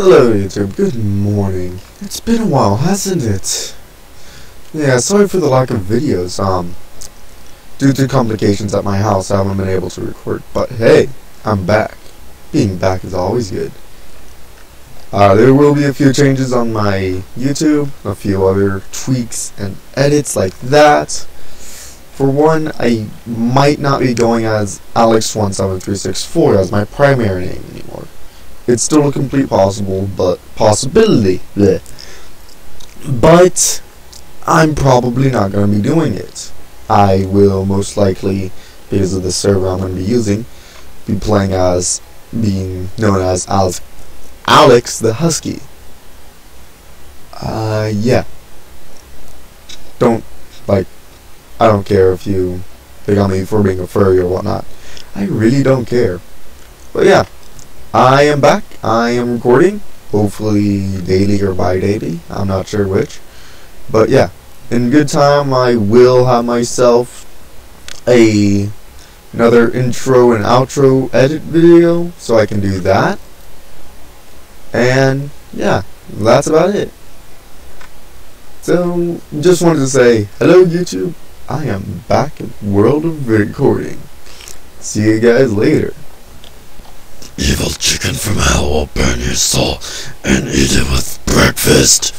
Hello YouTube, good morning. It's been a while, hasn't it? Yeah, sorry for the lack of videos, um, due to complications at my house I haven't been able to record, but hey, I'm back. Being back is always good. Uh, there will be a few changes on my YouTube, a few other tweaks and edits like that. For one, I might not be going as Alex17364 as my primary name. It's still a complete possible, but possibility. Bleh. But I'm probably not going to be doing it. I will most likely, because of the server I'm going to be using, be playing as being known as Alex, Alex the Husky. Uh, yeah. Don't like. I don't care if you pick on me for being a furry or whatnot. I really don't care. But yeah. I am back. I am recording. Hopefully daily or bi-daily. I'm not sure which. But yeah, in good time I will have myself a another intro and outro edit video so I can do that. And yeah, that's about it. So just wanted to say hello YouTube. I am back in World of Recording. See you guys later. Evil chicken from hell will burn your soul and eat it with breakfast.